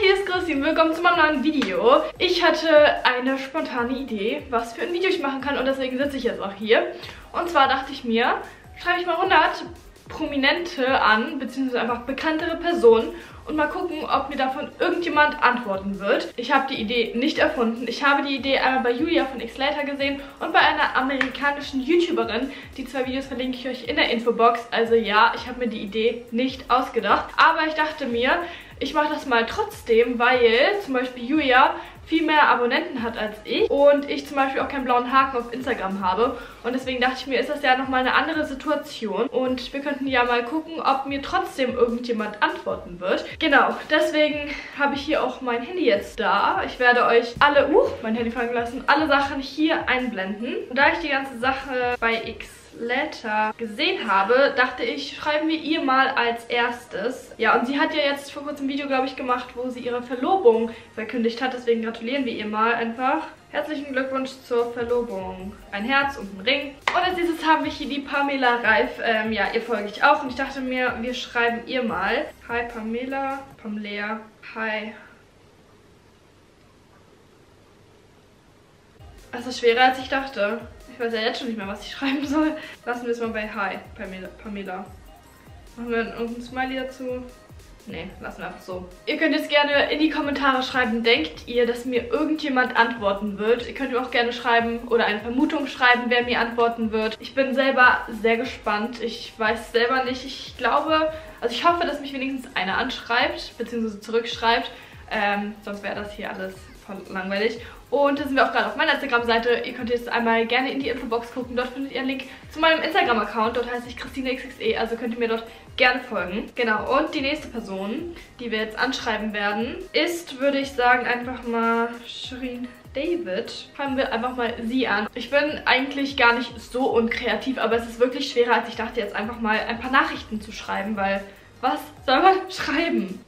hier ist Christine. Willkommen zu meinem neuen Video. Ich hatte eine spontane Idee, was für ein Video ich machen kann und deswegen sitze ich jetzt auch hier. Und zwar dachte ich mir, schreibe ich mal 100 Prominente an, beziehungsweise einfach bekanntere Personen und mal gucken, ob mir davon irgendjemand antworten wird. Ich habe die Idee nicht erfunden. Ich habe die Idee einmal bei Julia von Xlater gesehen und bei einer amerikanischen YouTuberin. Die zwei Videos verlinke ich euch in der Infobox. Also ja, ich habe mir die Idee nicht ausgedacht. Aber ich dachte mir, ich mache das mal trotzdem, weil zum Beispiel Julia viel mehr Abonnenten hat als ich und ich zum Beispiel auch keinen blauen Haken auf Instagram habe. Und deswegen dachte ich mir, ist das ja nochmal eine andere Situation. Und wir könnten ja mal gucken, ob mir trotzdem irgendjemand antworten wird. Genau, deswegen habe ich hier auch mein Handy jetzt da. Ich werde euch alle, uh, mein Handy fallen lassen, alle Sachen hier einblenden. Und da ich die ganze Sache bei X Letter gesehen habe, dachte ich, schreiben wir ihr mal als erstes. Ja, und sie hat ja jetzt vor kurzem ein Video, glaube ich, gemacht, wo sie ihre Verlobung verkündigt hat. Deswegen gratulieren wir ihr mal einfach. Herzlichen Glückwunsch zur Verlobung. Ein Herz und ein Ring. Und als nächstes haben wir hier die Pamela Reif. Ähm, ja, ihr folge ich auch. Und ich dachte mir, wir schreiben ihr mal. Hi Pamela. Pamela. Hi. Das ist schwerer, als ich dachte. Ich weiß ja jetzt schon nicht mehr, was ich schreiben soll. Lassen wir es mal bei Hi, Pamela. Machen wir irgendein Smiley dazu? Nee, lassen wir einfach so. Ihr könnt jetzt gerne in die Kommentare schreiben, denkt ihr, dass mir irgendjemand antworten wird? Ihr könnt mir auch gerne schreiben oder eine Vermutung schreiben, wer mir antworten wird. Ich bin selber sehr gespannt. Ich weiß selber nicht. Ich glaube, also ich hoffe, dass mich wenigstens einer anschreibt, beziehungsweise zurückschreibt. Ähm, sonst wäre das hier alles voll langweilig. Und da sind wir auch gerade auf meiner Instagram-Seite. Ihr könnt jetzt einmal gerne in die Infobox gucken. Dort findet ihr einen Link zu meinem Instagram-Account. Dort heiße ich ChristineXXE, also könnt ihr mir dort gerne folgen. Genau, und die nächste Person, die wir jetzt anschreiben werden, ist, würde ich sagen, einfach mal Shirin David. Fangen wir einfach mal sie an. Ich bin eigentlich gar nicht so unkreativ, aber es ist wirklich schwerer, als ich dachte, jetzt einfach mal ein paar Nachrichten zu schreiben, weil was soll man schreiben?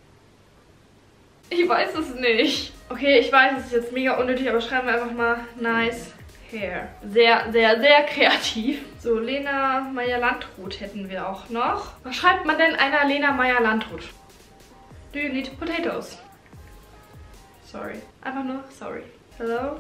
Ich weiß es nicht. Okay, ich weiß, es ist jetzt mega unnötig, aber schreiben wir einfach mal nice hair. Sehr, sehr, sehr kreativ. So, Lena Meyer-Landrut hätten wir auch noch. Was schreibt man denn einer Lena Meyer-Landrut? Do you need potatoes? Sorry. Einfach nur sorry. Hello?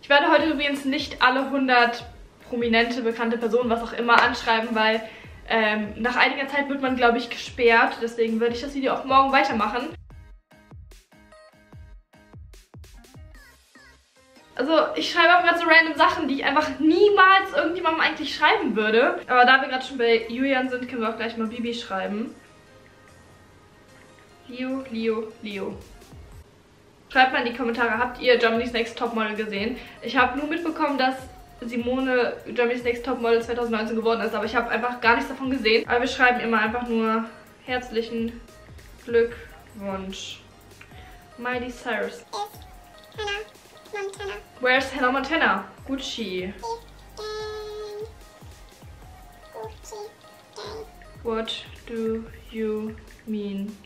Ich werde heute übrigens nicht alle 100 prominente, bekannte Personen, was auch immer, anschreiben, weil ähm, nach einiger Zeit wird man, glaube ich, gesperrt. Deswegen würde ich das Video auch morgen weitermachen. Also ich schreibe auch gerade so random Sachen, die ich einfach niemals irgendjemandem eigentlich schreiben würde. Aber da wir gerade schon bei Julian sind, können wir auch gleich mal Bibi schreiben. Leo, Leo, Leo. Schreibt mal in die Kommentare, habt ihr Germany's Next Topmodel gesehen? Ich habe nur mitbekommen, dass Simone Germany's Next Topmodel 2019 geworden ist, aber ich habe einfach gar nichts davon gesehen. Aber wir schreiben immer einfach nur herzlichen Glückwunsch. Miley Cyrus. Where's Hannah Montana? Gucci. What do you mean?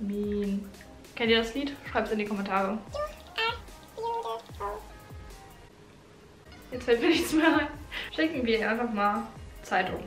Mean. Kennt ihr das Lied? Schreibt es in die Kommentare. Jetzt fällt mir nichts mehr ein. Schicken wir einfach mal Zeitung.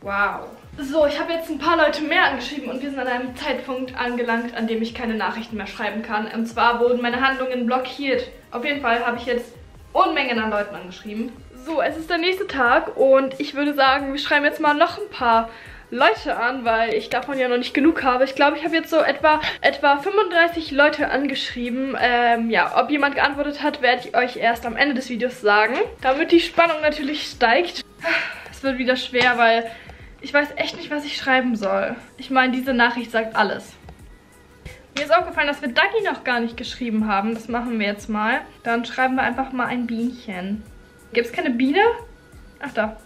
Wow. So, ich habe jetzt ein paar Leute mehr angeschrieben und wir sind an einem Zeitpunkt angelangt, an dem ich keine Nachrichten mehr schreiben kann. Und zwar wurden meine Handlungen blockiert. Auf jeden Fall habe ich jetzt Unmengen an Leuten angeschrieben. So, es ist der nächste Tag und ich würde sagen, wir schreiben jetzt mal noch ein paar Leute an, weil ich davon ja noch nicht genug habe. Ich glaube, ich habe jetzt so etwa, etwa 35 Leute angeschrieben. Ähm, ja, ob jemand geantwortet hat, werde ich euch erst am Ende des Videos sagen. Damit die Spannung natürlich steigt. Es wird wieder schwer, weil ich weiß echt nicht, was ich schreiben soll. Ich meine, diese Nachricht sagt alles. Mir ist aufgefallen, dass wir Dagi noch gar nicht geschrieben haben. Das machen wir jetzt mal. Dann schreiben wir einfach mal ein Bienchen. Gibt es keine Biene? Ach da.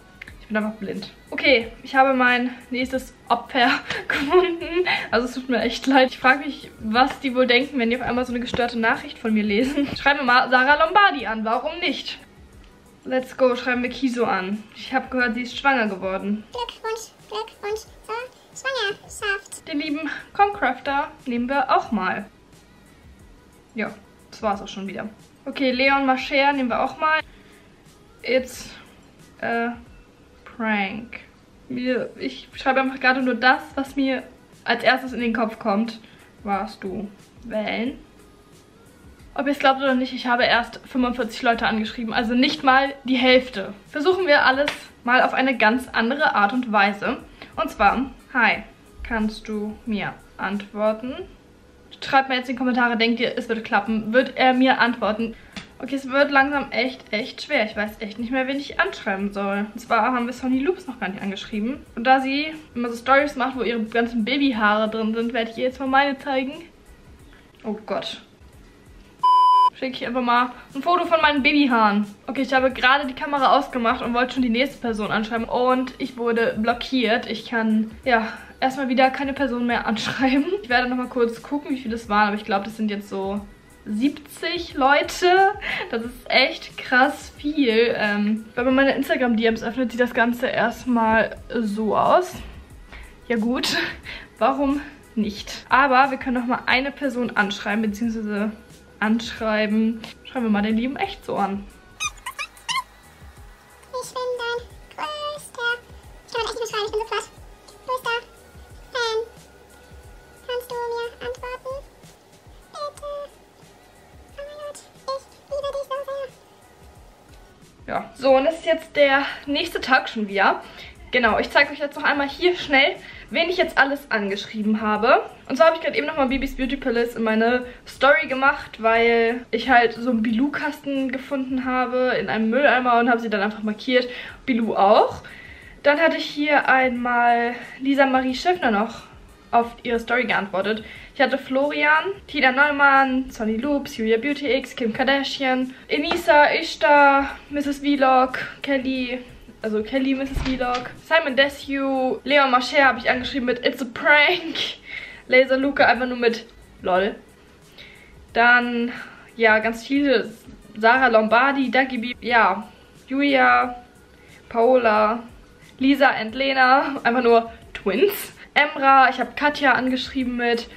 Ich bin einfach blind. Okay, ich habe mein nächstes Opfer gefunden. Also es tut mir echt leid. Ich frage mich, was die wohl denken, wenn die auf einmal so eine gestörte Nachricht von mir lesen. Schreiben wir mal Sarah Lombardi an. Warum nicht? Let's go, schreiben wir Kiso an. Ich habe gehört, sie ist schwanger geworden. Glückwunsch, Glückwunsch zur Schwangerschaft. Den lieben Concrafter nehmen wir auch mal. Ja, das war's auch schon wieder. Okay, Leon Mascher nehmen wir auch mal. It's a prank. ich schreibe einfach gerade nur das, was mir als erstes in den Kopf kommt, warst du wählen. Ob ihr es glaubt oder nicht, ich habe erst 45 Leute angeschrieben, also nicht mal die Hälfte. Versuchen wir alles mal auf eine ganz andere Art und Weise. Und zwar, hi, kannst du mir antworten? Schreibt mir jetzt in die Kommentare, denkt ihr, es wird klappen? Wird er mir antworten? Okay, es wird langsam echt, echt schwer. Ich weiß echt nicht mehr, wen ich anschreiben soll. Und zwar haben wir Sonny Loops noch gar nicht angeschrieben. Und da sie immer so Stories macht, wo ihre ganzen Babyhaare drin sind, werde ich ihr jetzt mal meine zeigen. Oh Gott. Schicke ich einfach mal ein Foto von meinen Babyhaaren. Okay, ich habe gerade die Kamera ausgemacht und wollte schon die nächste Person anschreiben. Und ich wurde blockiert. Ich kann, ja, erstmal wieder keine Person mehr anschreiben. Ich werde nochmal kurz gucken, wie viele es waren. Aber ich glaube, das sind jetzt so 70 Leute. Das ist echt krass viel. Ähm, wenn man meine Instagram-DMs öffnet, sieht das Ganze erstmal so aus. Ja gut, warum nicht? Aber wir können noch mal eine Person anschreiben, beziehungsweise anschreiben. Schreiben wir mal den lieben echt so an. Ja, so und das ist jetzt der nächste Tag schon wieder. Genau, ich zeige euch jetzt noch einmal hier schnell, wen ich jetzt alles angeschrieben habe. Und zwar habe ich gerade eben nochmal Bibis Beauty Palace in meine Story gemacht, weil ich halt so einen Bilou-Kasten gefunden habe in einem Mülleimer und habe sie dann einfach markiert. Bilou auch. Dann hatte ich hier einmal Lisa Marie Schiffner noch auf ihre Story geantwortet. Ich hatte Florian, Tina Neumann, Sonny Loops, Julia Beauty X, Kim Kardashian, Enisa, Ishtar, Mrs. Vlog, Kelly, also Kelly, Mrs. Vlog, Simon Desue, Leon Marcher habe ich angeschrieben mit It's a Prank, Laser Luca einfach nur mit LOL. Dann, ja, ganz viele, Sarah Lombardi, Dagi B, ja, Julia, Paola, Lisa und Lena, einfach nur Twins. Emra, ich habe Katja angeschrieben mit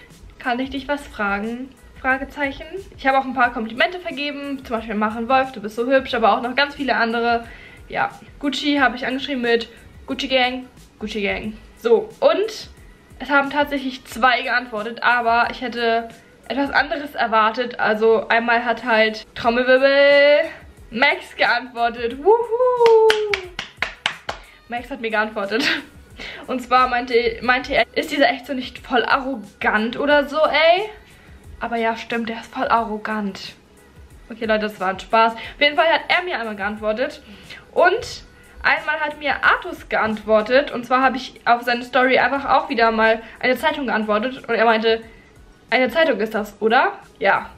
Kann ich dich was fragen? Fragezeichen. Ich habe auch ein paar Komplimente vergeben, zum Beispiel Machen Wolf, du bist so hübsch, aber auch noch ganz viele andere ja, Gucci habe ich angeschrieben mit Gucci Gang, Gucci Gang. So, und es haben tatsächlich zwei geantwortet, aber ich hätte etwas anderes erwartet. Also einmal hat halt Trommelwirbel Max geantwortet. Wuhu! Max hat mir geantwortet. Und zwar meinte, meinte er, ist dieser echt so nicht voll arrogant oder so, ey? Aber ja, stimmt, der ist voll arrogant. Okay, Leute, das war ein Spaß. Auf jeden Fall hat er mir einmal geantwortet. Und einmal hat mir Artus geantwortet. Und zwar habe ich auf seine Story einfach auch wieder mal eine Zeitung geantwortet. Und er meinte, eine Zeitung ist das, oder? Ja.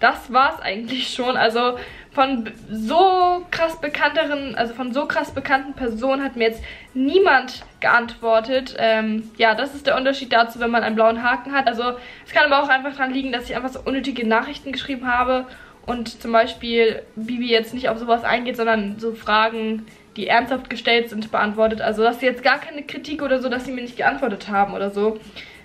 Das war's eigentlich schon. Also von so krass bekannteren, also von so krass bekannten Personen hat mir jetzt niemand geantwortet. Ähm, ja, das ist der Unterschied dazu, wenn man einen blauen Haken hat. Also es kann aber auch einfach daran liegen, dass ich einfach so unnötige Nachrichten geschrieben habe und zum Beispiel Bibi jetzt nicht auf sowas eingeht, sondern so Fragen, die ernsthaft gestellt sind, beantwortet. Also das ist jetzt gar keine Kritik oder so, dass sie mir nicht geantwortet haben oder so.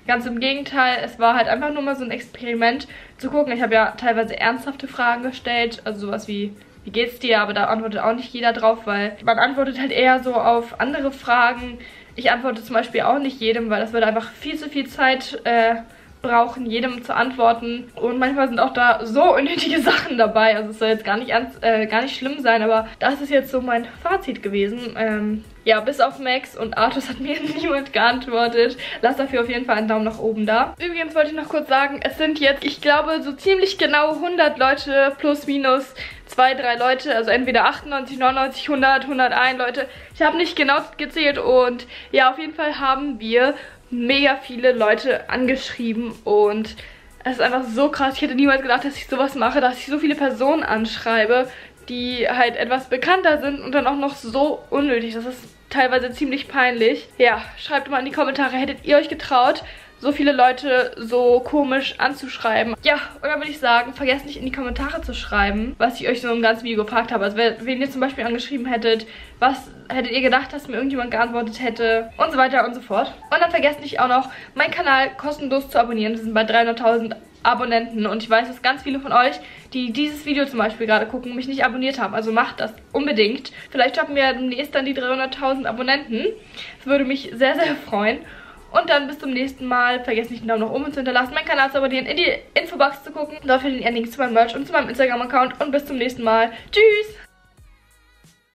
Ganz im Gegenteil, es war halt einfach nur mal so ein Experiment zu gucken. Ich habe ja teilweise ernsthafte Fragen gestellt, also sowas wie, wie geht's dir? Aber da antwortet auch nicht jeder drauf, weil man antwortet halt eher so auf andere Fragen. Ich antworte zum Beispiel auch nicht jedem, weil das würde einfach viel zu viel Zeit äh, brauchen, jedem zu antworten. Und manchmal sind auch da so unnötige Sachen dabei. Also es soll jetzt gar nicht, ernst, äh, gar nicht schlimm sein, aber das ist jetzt so mein Fazit gewesen. Ähm, ja, bis auf Max und Artus hat mir niemand geantwortet. Lasst dafür auf jeden Fall einen Daumen nach oben da. Übrigens wollte ich noch kurz sagen, es sind jetzt, ich glaube, so ziemlich genau 100 Leute plus minus zwei, drei Leute, also entweder 98, 99, 100, 101 Leute. Ich habe nicht genau gezählt und ja, auf jeden Fall haben wir mega viele Leute angeschrieben und es ist einfach so krass. Ich hätte niemals gedacht, dass ich sowas mache, dass ich so viele Personen anschreibe, die halt etwas bekannter sind und dann auch noch so unnötig. Das ist teilweise ziemlich peinlich. Ja, schreibt mal in die Kommentare, hättet ihr euch getraut, so viele Leute so komisch anzuschreiben. Ja, und dann würde ich sagen, vergesst nicht in die Kommentare zu schreiben, was ich euch so im ganzen Video gefragt habe. Also wenn ihr zum Beispiel angeschrieben hättet, was hättet ihr gedacht, dass mir irgendjemand geantwortet hätte und so weiter und so fort. Und dann vergesst nicht auch noch, meinen Kanal kostenlos zu abonnieren. Wir sind bei 300.000 Abonnenten und ich weiß, dass ganz viele von euch, die dieses Video zum Beispiel gerade gucken, mich nicht abonniert haben. Also macht das unbedingt. Vielleicht schaffen wir demnächst dann die 300.000 Abonnenten. Das würde mich sehr, sehr freuen. Und dann bis zum nächsten Mal. Vergesst nicht einen Daumen nach oben zu hinterlassen, meinen Kanal zu abonnieren, in die Infobox zu gucken. Dort findet ihr Links zu meinem Merch und zu meinem Instagram-Account. Und bis zum nächsten Mal. Tschüss!